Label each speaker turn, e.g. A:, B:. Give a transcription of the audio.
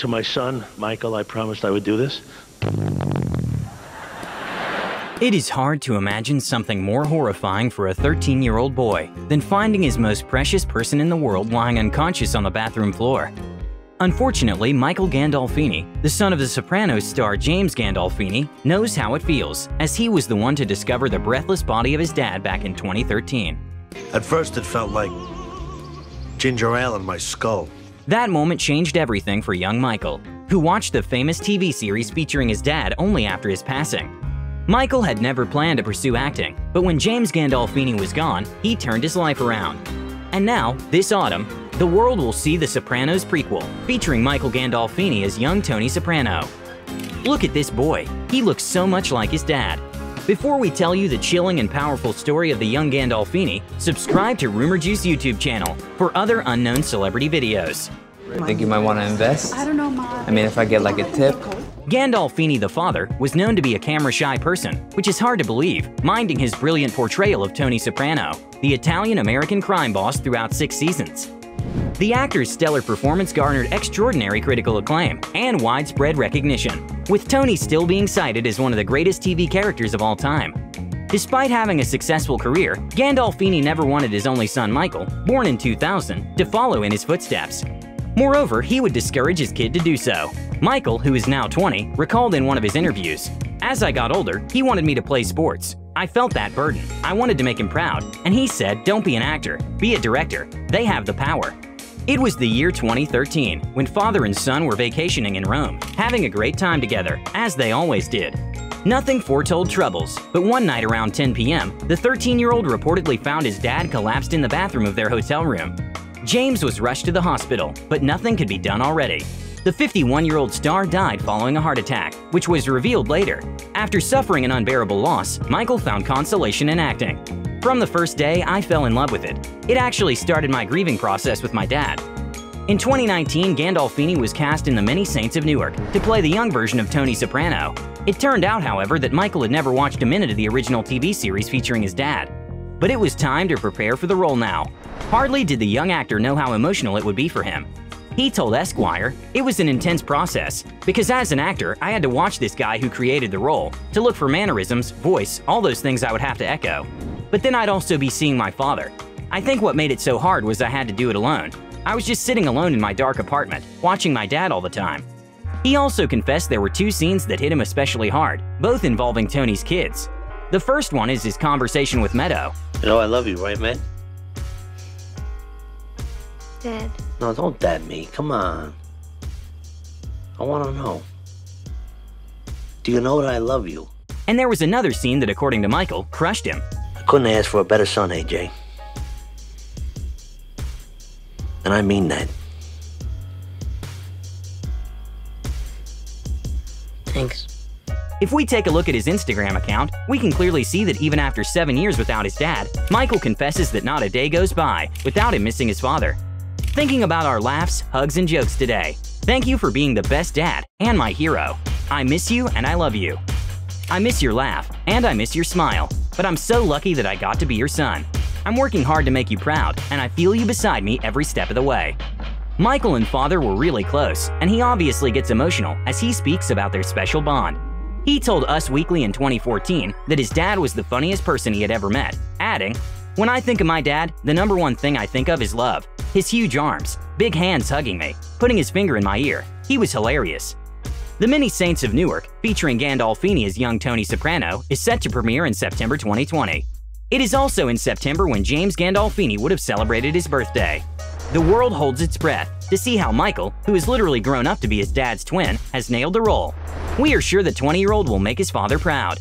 A: To my son, Michael, I promised I would do this.
B: It is hard to imagine something more horrifying for a 13 year old boy than finding his most precious person in the world lying unconscious on the bathroom floor. Unfortunately, Michael Gandolfini, the son of the Sopranos star James Gandolfini, knows how it feels, as he was the one to discover the breathless body of his dad back in 2013.
A: At first, it felt like ginger ale in my skull.
B: That moment changed everything for young Michael, who watched the famous TV series featuring his dad only after his passing. Michael had never planned to pursue acting, but when James Gandolfini was gone, he turned his life around. And now, this autumn, the world will see The Sopranos prequel, featuring Michael Gandolfini as young Tony Soprano. Look at this boy, he looks so much like his dad. Before we tell you the chilling and powerful story of the young Gandolfini, subscribe to Rumour Juice YouTube channel for other unknown celebrity videos.
C: I think you might want to invest.
D: I don't know, Ma.
C: I mean, if I get like a tip.
B: Gandolfini the father was known to be a camera-shy person, which is hard to believe, minding his brilliant portrayal of Tony Soprano, the Italian-American crime boss throughout six seasons. The actor's stellar performance garnered extraordinary critical acclaim and widespread recognition, with Tony still being cited as one of the greatest TV characters of all time. Despite having a successful career, Gandolfini never wanted his only son Michael, born in 2000, to follow in his footsteps. Moreover, he would discourage his kid to do so. Michael, who is now 20, recalled in one of his interviews, As I got older, he wanted me to play sports. I felt that burden. I wanted to make him proud, and he said, don't be an actor, be a director. They have the power. It was the year 2013 when father and son were vacationing in Rome, having a great time together, as they always did. Nothing foretold troubles, but one night around 10 p.m., the 13-year-old reportedly found his dad collapsed in the bathroom of their hotel room. James was rushed to the hospital, but nothing could be done already. The 51-year-old star died following a heart attack, which was revealed later. After suffering an unbearable loss, Michael found consolation in acting. From the first day, I fell in love with it. It actually started my grieving process with my dad. In 2019, Gandolfini was cast in The Many Saints of Newark to play the young version of Tony Soprano. It turned out, however, that Michael had never watched a minute of the original TV series featuring his dad. But it was time to prepare for the role now. Hardly did the young actor know how emotional it would be for him. He told Esquire, it was an intense process, because as an actor, I had to watch this guy who created the role, to look for mannerisms, voice, all those things I would have to echo. But then I'd also be seeing my father. I think what made it so hard was I had to do it alone. I was just sitting alone in my dark apartment, watching my dad all the time. He also confessed there were two scenes that hit him especially hard, both involving Tony's kids. The first one is his conversation with Meadow.
A: You know I love you, right, man?
E: Dad.
A: No, don't dad me. Come on. I want to know. Do you know that I love you?
B: And there was another scene that, according to Michael, crushed him.
A: I couldn't ask for a better son, AJ. And I mean that.
E: Thanks.
B: If we take a look at his Instagram account, we can clearly see that even after seven years without his dad, Michael confesses that not a day goes by without him missing his father. Thinking about our laughs, hugs, and jokes today, thank you for being the best dad and my hero. I miss you and I love you. I miss your laugh and I miss your smile, but I'm so lucky that I got to be your son. I'm working hard to make you proud, and I feel you beside me every step of the way. Michael and father were really close, and he obviously gets emotional as he speaks about their special bond. He told Us Weekly in 2014 that his dad was the funniest person he had ever met, adding, When I think of my dad, the number one thing I think of is love. His huge arms, big hands hugging me, putting his finger in my ear. He was hilarious. The Many Saints of Newark, featuring Gandolfini as young Tony Soprano, is set to premiere in September 2020. It is also in September when James Gandolfini would have celebrated his birthday. The world holds its breath to see how Michael, who has literally grown up to be his dad's twin, has nailed the role. We are sure the 20-year-old will make his father proud.